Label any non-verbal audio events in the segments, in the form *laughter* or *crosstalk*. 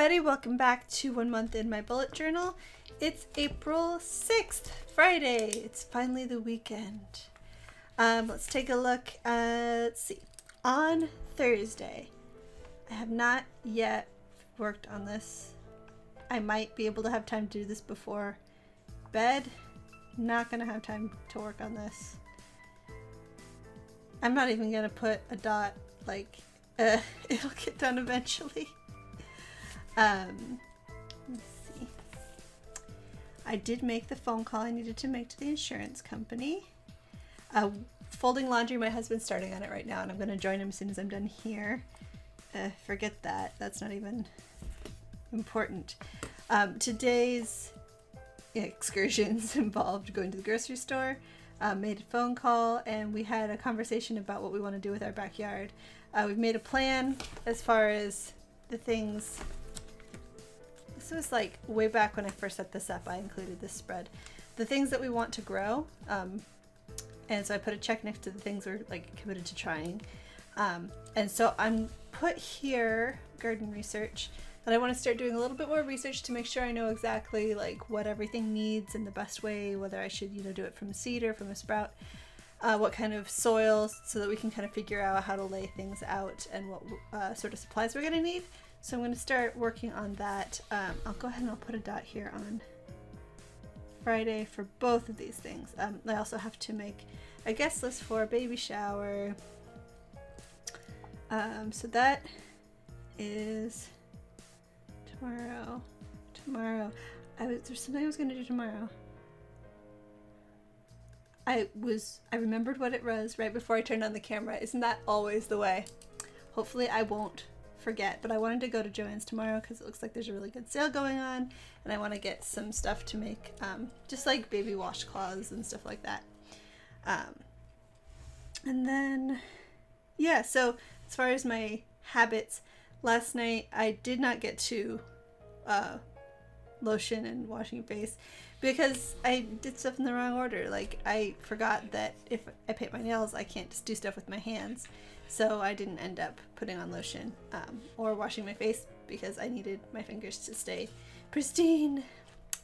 Everybody, welcome back to One Month in My Bullet Journal. It's April 6th, Friday. It's finally the weekend. Um, let's take a look. Uh, let's see. On Thursday, I have not yet worked on this. I might be able to have time to do this before bed. Not gonna have time to work on this. I'm not even gonna put a dot, like, uh, *laughs* it'll get done eventually. Um, let's see. I did make the phone call I needed to make to the insurance company. Uh, folding laundry, my husband's starting on it right now, and I'm going to join him as soon as I'm done here. Uh, forget that. That's not even important. Um, today's excursions *laughs* involved going to the grocery store, uh, made a phone call, and we had a conversation about what we want to do with our backyard. Uh, we've made a plan as far as the things this was like way back when I first set this up, I included this spread. The things that we want to grow, um, and so I put a check next to the things we're like committed to trying. Um, and so I'm put here garden research that I want to start doing a little bit more research to make sure I know exactly like what everything needs in the best way, whether I should you know do it from a seed or from a sprout, uh, what kind of soil, so that we can kind of figure out how to lay things out and what uh, sort of supplies we're going to need. So I'm going to start working on that. Um, I'll go ahead and I'll put a dot here on Friday for both of these things. Um, I also have to make a guest list for a baby shower. Um, so that is tomorrow. Tomorrow. I was there's something I was gonna do tomorrow. I was I remembered what it was right before I turned on the camera. Isn't that always the way? Hopefully I won't forget, but I wanted to go to Joann's tomorrow because it looks like there's a really good sale going on, and I want to get some stuff to make, um, just like baby washcloths and stuff like that. Um, and then, yeah, so as far as my habits, last night I did not get to uh, lotion and washing your face because I did stuff in the wrong order. Like, I forgot that if I paint my nails, I can't just do stuff with my hands. So I didn't end up putting on lotion um, or washing my face because I needed my fingers to stay pristine.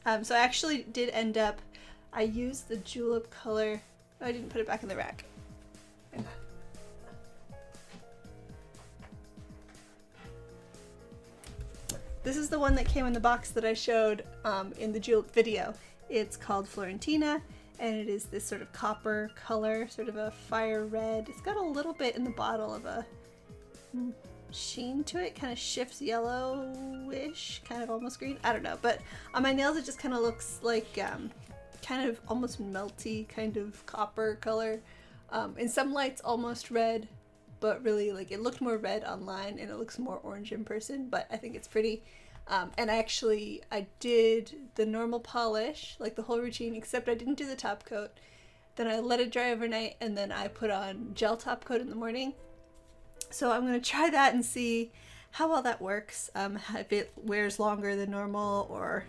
Um, so I actually did end up, I used the julep color. Oh, I didn't put it back in the rack. This is the one that came in the box that I showed um, in the julep video. It's called Florentina and it is this sort of copper color, sort of a fire red. It's got a little bit in the bottle of a sheen to it, kind of shifts yellowish, kind of almost green. I don't know, but on my nails it just kind of looks like um, kind of almost melty kind of copper color. Um, in some lights almost red, but really like it looked more red online and it looks more orange in person, but I think it's pretty. Um, and actually, I did the normal polish, like the whole routine, except I didn't do the top coat. Then I let it dry overnight, and then I put on gel top coat in the morning. So I'm going to try that and see how well that works. Um, if it wears longer than normal or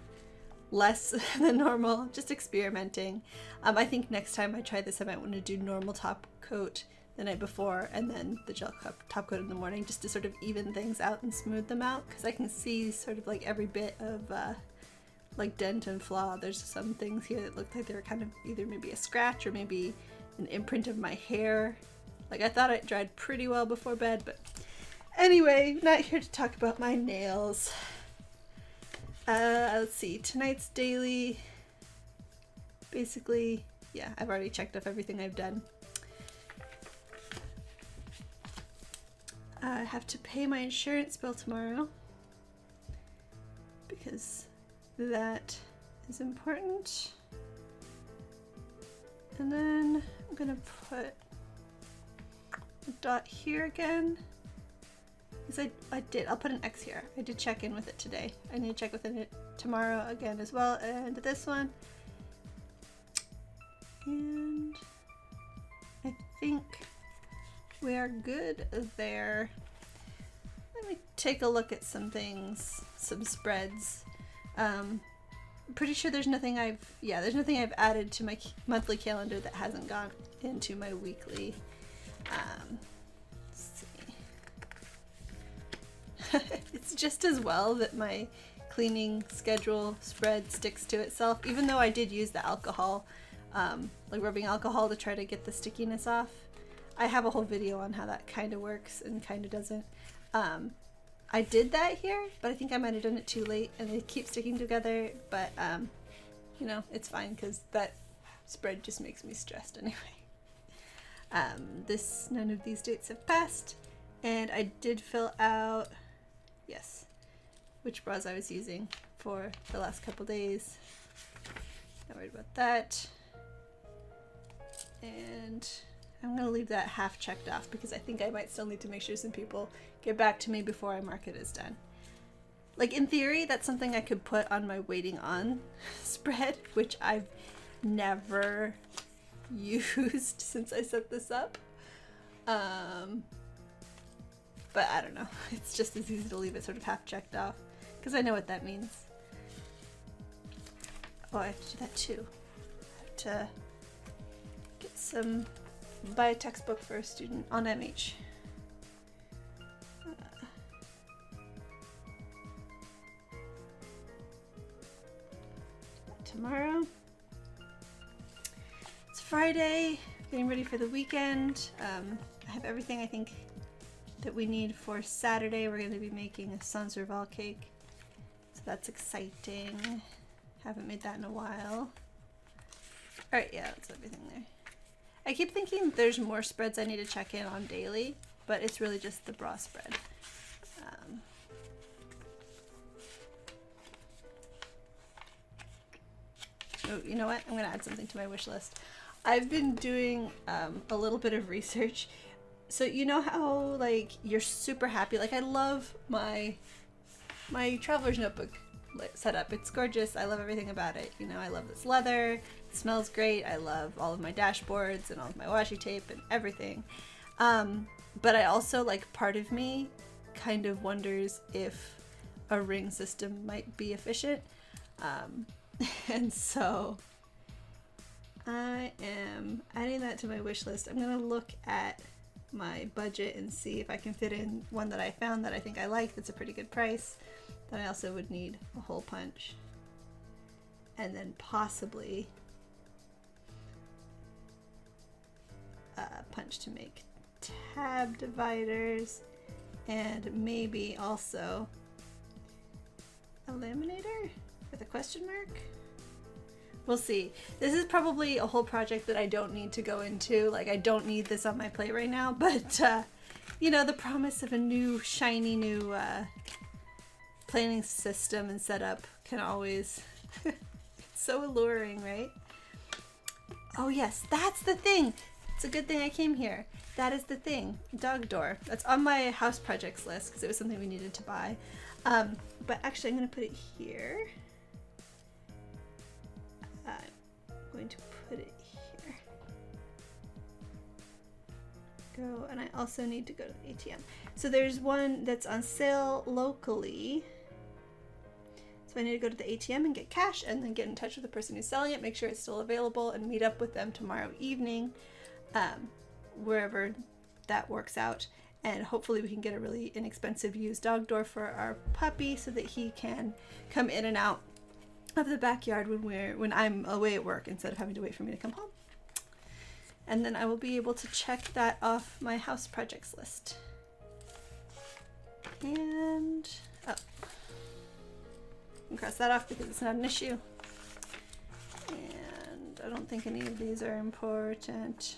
less *laughs* than normal, just experimenting. Um, I think next time I try this, I might want to do normal top coat the night before and then the gel top coat in the morning just to sort of even things out and smooth them out because I can see sort of like every bit of uh, like dent and flaw. There's some things here that look like they were kind of either maybe a scratch or maybe an imprint of my hair. Like I thought it dried pretty well before bed, but anyway, not here to talk about my nails. Uh, let's see, tonight's daily, basically, yeah, I've already checked off everything I've done. I have to pay my insurance bill tomorrow because that is important. And then I'm gonna put a dot here again. Because I, I did, I'll put an X here. I did check in with it today. I need to check with it tomorrow again as well. And this one. And I think we are good there. Let me take a look at some things, some spreads. Um, I'm pretty sure there's nothing I've, yeah, there's nothing I've added to my monthly calendar that hasn't gone into my weekly. Um, see. *laughs* it's just as well that my cleaning schedule spread sticks to itself, even though I did use the alcohol, um, like rubbing alcohol to try to get the stickiness off. I have a whole video on how that kind of works and kind of doesn't. Um, I did that here, but I think I might have done it too late and they keep sticking together, but um, you know, it's fine because that spread just makes me stressed *laughs* anyway. Um, this, none of these dates have passed, and I did fill out, yes, which bras I was using for the last couple days. Not worried about that. And I'm gonna leave that half checked off because I think I might still need to make sure some people get back to me before I mark it as done. Like in theory, that's something I could put on my waiting on *laughs* spread, which I've never used *laughs* since I set this up. Um, but I don't know. *laughs* It's just as easy to leave it sort of half checked off because I know what that means. Oh, I have to do that too. I have to get some, buy a textbook for a student on MH. Uh, tomorrow. It's Friday, getting ready for the weekend. Um, I have everything I think that we need for Saturday. We're going to be making a Sans Rival cake. So that's exciting. Haven't made that in a while. Alright, yeah, that's everything there. I keep thinking there's more spreads I need to check in on daily, but it's really just the bra spread. Um, oh, you know what? I'm to add something to my wish list. I've been doing um, a little bit of research. So you know how like you're super happy. Like I love my my traveler's notebook setup. It's gorgeous. I love everything about it. You know, I love this leather. Smells great. I love all of my dashboards and all of my washi tape and everything. Um, but I also like part of me kind of wonders if a ring system might be efficient. Um, *laughs* and so I am adding that to my wish list. I'm gonna look at my budget and see if I can fit in one that I found that I think I like that's a pretty good price. Then I also would need a hole punch. And then possibly a punch to make tab dividers and maybe also a laminator with a question mark. We'll see. This is probably a whole project that I don't need to go into. Like, I don't need this on my plate right now, *laughs* but, uh, you know, the promise of a new, shiny new uh, planning system and setup can always... *laughs* so alluring, right? Oh, yes, that's the thing. It's a good thing I came here. That is the thing. Dog door. That's on my house projects list because it was something we needed to buy. Um, but actually, I'm going to put it here. I'm going to put it here. Go, and I also need to go to the ATM. So there's one that's on sale locally. So I need to go to the ATM and get cash and then get in touch with the person who's selling it, make sure it's still available, and meet up with them tomorrow evening, um, wherever that works out. And hopefully we can get a really inexpensive used dog door for our puppy so that he can come in and out of the backyard when we're when I'm away at work instead of having to wait for me to come home. And then I will be able to check that off my house projects list. And oh. and cross that off because it's not an issue. And I don't think any of these are important.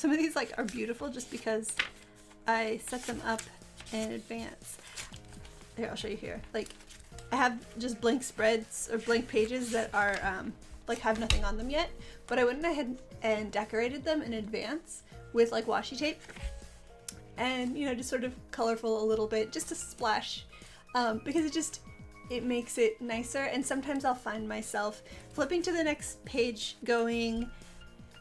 Some of these like are beautiful just because I set them up in advance. Here, I'll show you here. Like, I have just blank spreads or blank pages that are um, like have nothing on them yet, but I went ahead and decorated them in advance with like washi tape and you know just sort of colorful a little bit just a splash um, because it just it makes it nicer and sometimes I'll find myself flipping to the next page going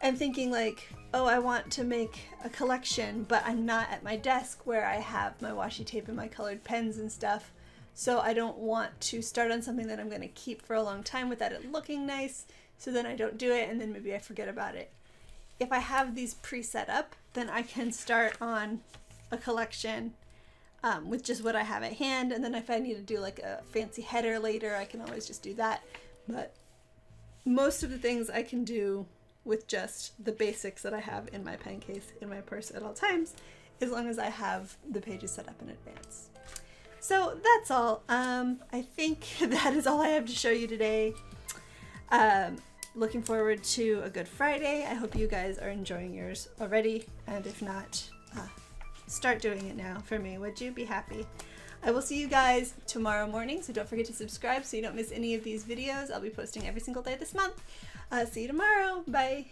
and thinking like oh, I want to make a collection, but I'm not at my desk where I have my washi tape and my colored pens and stuff. So I don't want to start on something that I'm going to keep for a long time without it looking nice. So then I don't do it and then maybe I forget about it. If I have these pre-set up, then I can start on a collection um, with just what I have at hand. And then if I need to do like a fancy header later, I can always just do that. But most of the things I can do with just the basics that I have in my pen case in my purse at all times, as long as I have the pages set up in advance. So that's all. Um, I think *laughs* that is all I have to show you today. Um, looking forward to a Good Friday. I hope you guys are enjoying yours already, and if not, uh, start doing it now for me. Would you be happy? I will see you guys tomorrow morning, so don't forget to subscribe so you don't miss any of these videos. I'll be posting every single day this month. Uh, see you tomorrow. Bye.